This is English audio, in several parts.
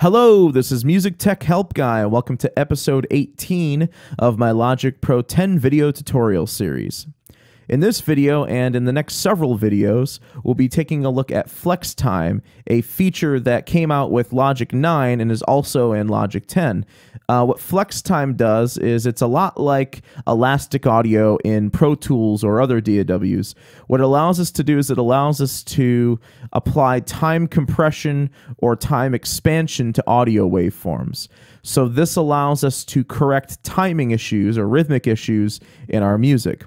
Hello, this is Music Tech Help Guy. Welcome to episode 18 of my Logic Pro 10 video tutorial series. In this video and in the next several videos, we'll be taking a look at Flex Time, a feature that came out with Logic 9 and is also in Logic 10. Uh, what Flex Time does is it's a lot like Elastic Audio in Pro Tools or other DAWs. What it allows us to do is it allows us to apply time compression or time expansion to audio waveforms. So this allows us to correct timing issues or rhythmic issues in our music.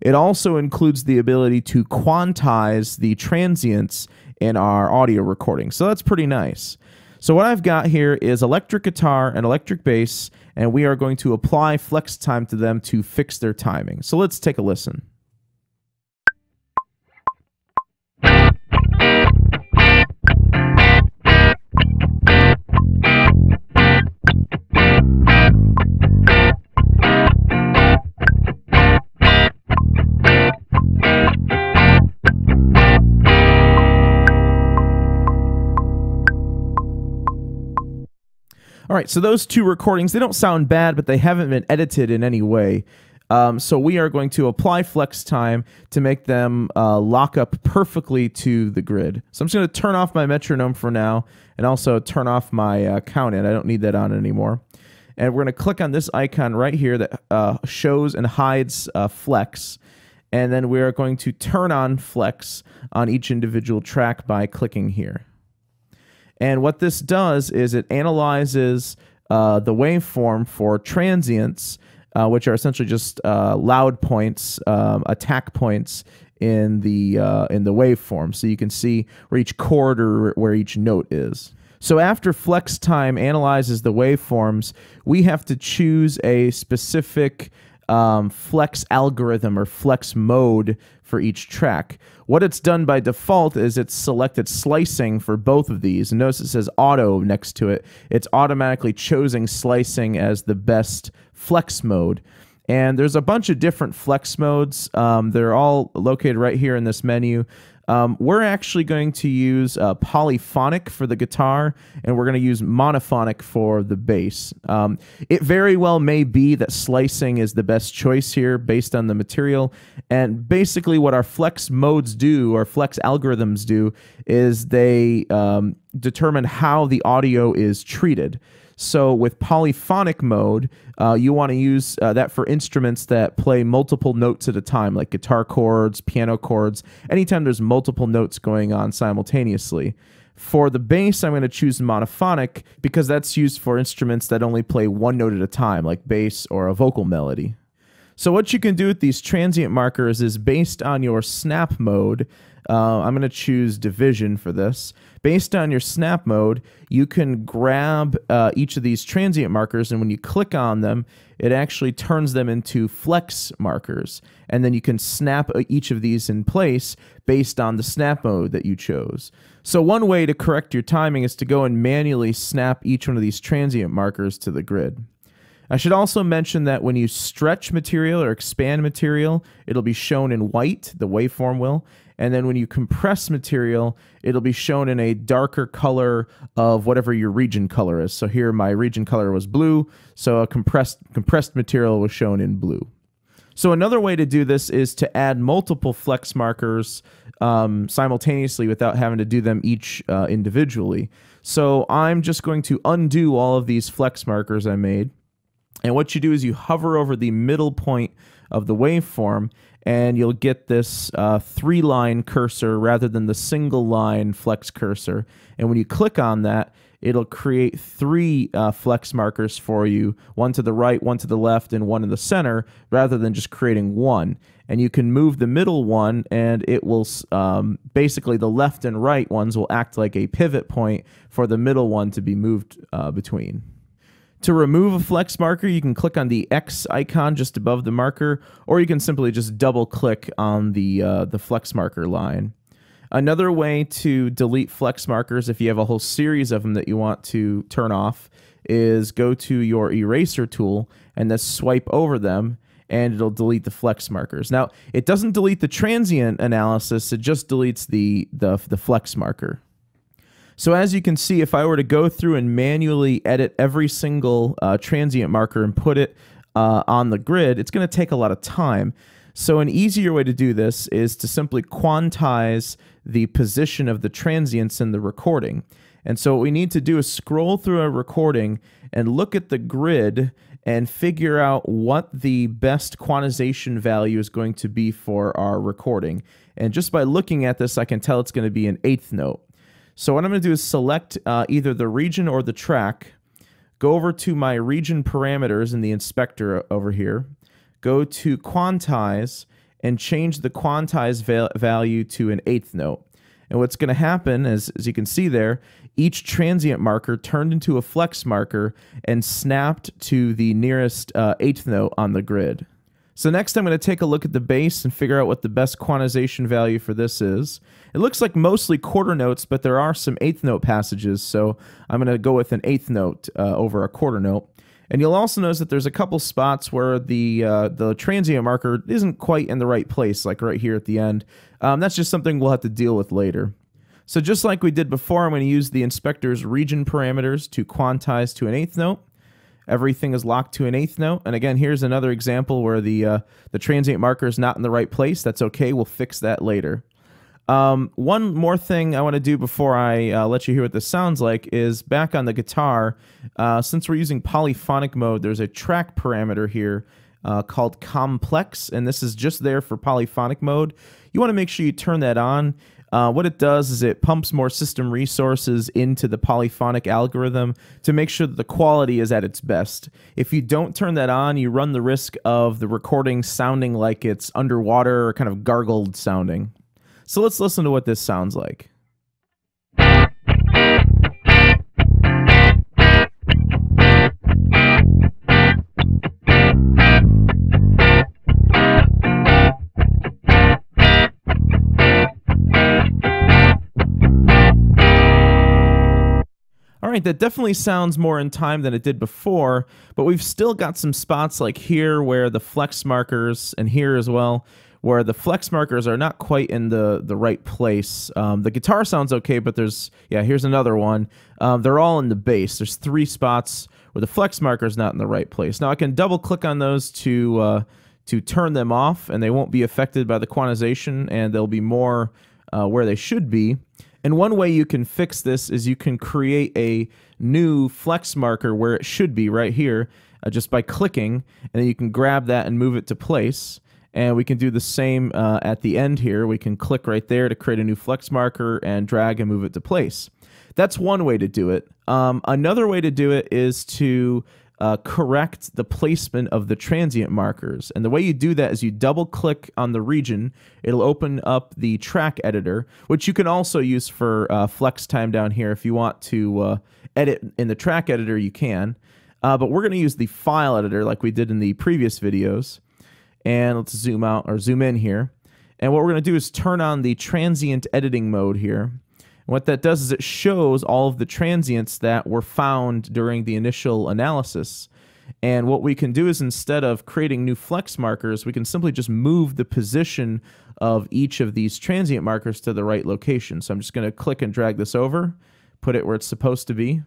It also includes the ability to quantize the transients in our audio recording. So that's pretty nice. So what I've got here is electric guitar and electric bass, and we are going to apply flex time to them to fix their timing. So let's take a listen. Right, so those two recordings, they don't sound bad, but they haven't been edited in any way. Um, so we are going to apply flex time to make them uh, lock up perfectly to the grid. So I'm just going to turn off my metronome for now and also turn off my uh, count in. I don't need that on anymore. And we're going to click on this icon right here that uh, shows and hides uh, flex. And then we are going to turn on flex on each individual track by clicking here. And what this does is it analyzes uh, the waveform for transients, uh, which are essentially just uh, loud points, um, attack points in the uh, in the waveform. So you can see where each chord or where each note is. So after flex time analyzes the waveforms, we have to choose a specific um, flex algorithm or flex mode for each track. What it's done by default is it's selected slicing for both of these. Notice it says auto next to it. It's automatically choosing slicing as the best flex mode. And there's a bunch of different flex modes. Um, they're all located right here in this menu. Um, we're actually going to use uh, polyphonic for the guitar, and we're going to use monophonic for the bass. Um, it very well may be that slicing is the best choice here based on the material. And basically, what our flex modes do, or flex algorithms do, is they um, determine how the audio is treated. So with polyphonic mode, uh, you want to use uh, that for instruments that play multiple notes at a time, like guitar chords, piano chords, anytime there's multiple notes going on simultaneously. For the bass, I'm going to choose monophonic because that's used for instruments that only play one note at a time, like bass or a vocal melody. So what you can do with these transient markers is based on your snap mode, uh, I'm going to choose division for this. Based on your snap mode, you can grab uh, each of these transient markers, and when you click on them, it actually turns them into flex markers. And then you can snap uh, each of these in place based on the snap mode that you chose. So one way to correct your timing is to go and manually snap each one of these transient markers to the grid. I should also mention that when you stretch material or expand material, it'll be shown in white, the waveform will. And then when you compress material, it'll be shown in a darker color of whatever your region color is. So here my region color was blue, so a compressed compressed material was shown in blue. So another way to do this is to add multiple flex markers um, simultaneously without having to do them each uh, individually. So I'm just going to undo all of these flex markers I made and what you do is you hover over the middle point of the waveform and you'll get this uh, three line cursor rather than the single line flex cursor. And when you click on that, it'll create three uh, flex markers for you one to the right, one to the left, and one in the center rather than just creating one. And you can move the middle one, and it will um, basically the left and right ones will act like a pivot point for the middle one to be moved uh, between. To remove a flex marker, you can click on the X icon just above the marker, or you can simply just double click on the, uh, the flex marker line. Another way to delete flex markers if you have a whole series of them that you want to turn off is go to your eraser tool and then swipe over them and it'll delete the flex markers. Now, it doesn't delete the transient analysis, it just deletes the, the, the flex marker. So as you can see, if I were to go through and manually edit every single uh, transient marker and put it uh, on the grid, it's going to take a lot of time. So an easier way to do this is to simply quantize the position of the transients in the recording. And so what we need to do is scroll through a recording and look at the grid and figure out what the best quantization value is going to be for our recording. And just by looking at this, I can tell it's going to be an eighth note. So what I'm going to do is select uh, either the region or the track, go over to my region parameters in the inspector over here, go to quantize, and change the quantize val value to an eighth note. And what's going to happen, as, as you can see there, each transient marker turned into a flex marker and snapped to the nearest uh, eighth note on the grid. So next I'm going to take a look at the bass and figure out what the best quantization value for this is. It looks like mostly quarter notes, but there are some eighth note passages, so I'm going to go with an eighth note uh, over a quarter note. And you'll also notice that there's a couple spots where the uh, the transient marker isn't quite in the right place, like right here at the end. Um, that's just something we'll have to deal with later. So just like we did before, I'm going to use the inspector's region parameters to quantize to an eighth note. Everything is locked to an eighth note. And again, here's another example where the uh, the transient marker is not in the right place. That's okay. We'll fix that later. Um, one more thing I want to do before I uh, let you hear what this sounds like is back on the guitar. Uh, since we're using polyphonic mode, there's a track parameter here uh, called complex, and this is just there for polyphonic mode. You want to make sure you turn that on. Uh, what it does is it pumps more system resources into the polyphonic algorithm to make sure that the quality is at its best. If you don't turn that on, you run the risk of the recording sounding like it's underwater or kind of gargled sounding. So let's listen to what this sounds like. All right, that definitely sounds more in time than it did before, but we've still got some spots like here where the flex markers, and here as well, where the flex markers are not quite in the the right place. Um, the guitar sounds okay, but there's yeah, here's another one. Um, they're all in the bass. There's three spots where the flex marker is not in the right place. Now I can double click on those to uh, to turn them off, and they won't be affected by the quantization, and they'll be more uh, where they should be. And one way you can fix this is you can create a new flex marker where it should be right here, uh, just by clicking, and then you can grab that and move it to place. And we can do the same uh, at the end here. We can click right there to create a new flex marker and drag and move it to place. That's one way to do it. Um, another way to do it is to uh, correct the placement of the transient markers. And the way you do that is you double click on the region. It'll open up the track editor, which you can also use for uh, flex time down here. If you want to uh, edit in the track editor, you can. Uh, but we're going to use the file editor like we did in the previous videos. And let's zoom out or zoom in here. And what we're going to do is turn on the transient editing mode here. What that does is it shows all of the transients that were found during the initial analysis. And what we can do is instead of creating new flex markers, we can simply just move the position of each of these transient markers to the right location. So I'm just going to click and drag this over, put it where it's supposed to be.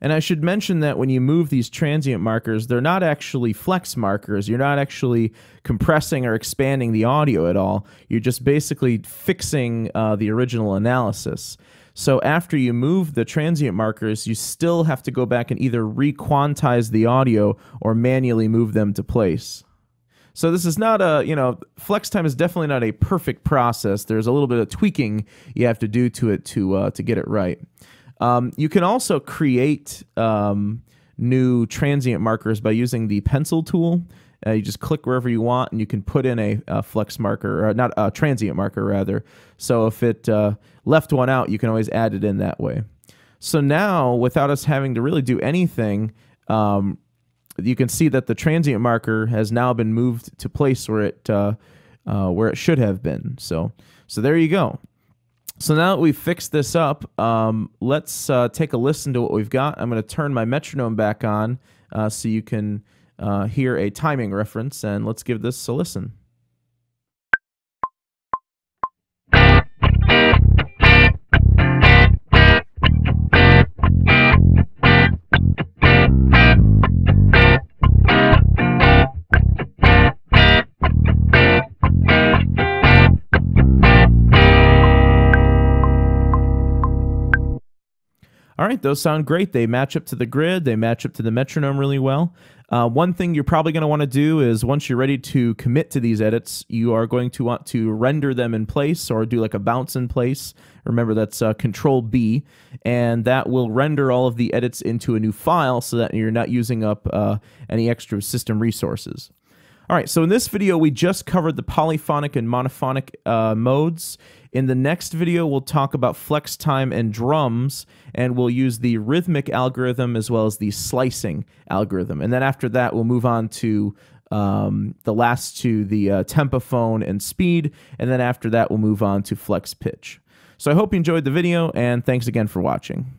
And I should mention that when you move these transient markers, they're not actually flex markers. You're not actually compressing or expanding the audio at all. You're just basically fixing uh, the original analysis. So after you move the transient markers, you still have to go back and either requantize the audio or manually move them to place. So this is not a, you know, flex time is definitely not a perfect process. There's a little bit of tweaking you have to do to it to uh, to get it right. Um, you can also create um, new transient markers by using the pencil tool. Uh, you just click wherever you want, and you can put in a, a flex marker, or not a transient marker, rather. So if it uh, left one out, you can always add it in that way. So now, without us having to really do anything, um, you can see that the transient marker has now been moved to place where it uh, uh where it should have been. So, so there you go. So now that we've fixed this up, um, let's uh, take a listen to what we've got. I'm going to turn my metronome back on uh, so you can uh, hear a timing reference, and let's give this a listen. Right, those sound great. They match up to the grid, they match up to the metronome really well. Uh, one thing you're probably going to want to do is once you're ready to commit to these edits, you are going to want to render them in place or do like a bounce in place. Remember, that's uh, Control B, and that will render all of the edits into a new file so that you're not using up uh, any extra system resources. All right, so in this video, we just covered the polyphonic and monophonic uh, modes. In the next video, we'll talk about flex time and drums, and we'll use the rhythmic algorithm as well as the slicing algorithm. And then after that, we'll move on to um, the last two, the uh, tempophone and speed, and then after that, we'll move on to flex pitch. So I hope you enjoyed the video, and thanks again for watching.